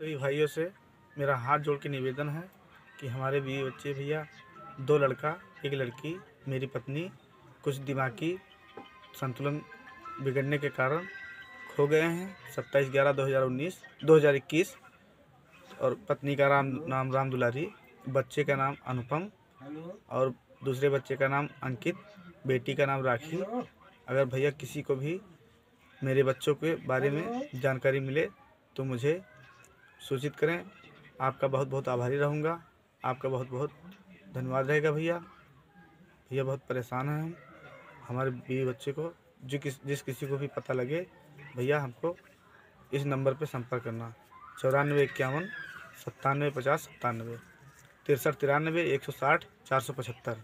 सभी भाइयों से मेरा हाथ जोड़ के निवेदन है कि हमारे बीवी बच्चे भैया, दो लड़का, एक लड़की, मेरी पत्नी, कुछ दिमागी संतुलन बिगड़ने के कारण खो गए हैं। सत्ताईस ग्यारह दो हज़ार उन्नीस, दो हज़ार इक्कीस, और पत्नी का राम, नाम राम दुलारी, बच्चे का नाम अनुपम, और दूसरे बच्चे का नाम अंकित, बेटी का नाम राखी। अगर भैया किसी को भी मेरे बच्चों के बारे में जानकारी मिले तो मुझे सूचित करें। आपका बहुत बहुत आभारी रहूँगा। आपका बहुत बहुत धन्यवाद रहेगा भैया। भैया बहुत परेशान हैं हम। हमारे बीवी बच्चे को जो किस, जिस किसी को भी पता लगे, भैया हमको इस नंबर पर संपर्क करना। चौरानवे इक्यावन सत्तानवे पचास सत्तानवे, तिरसठ तिरानवे एक सौ साठ चार सौ पचहत्तर।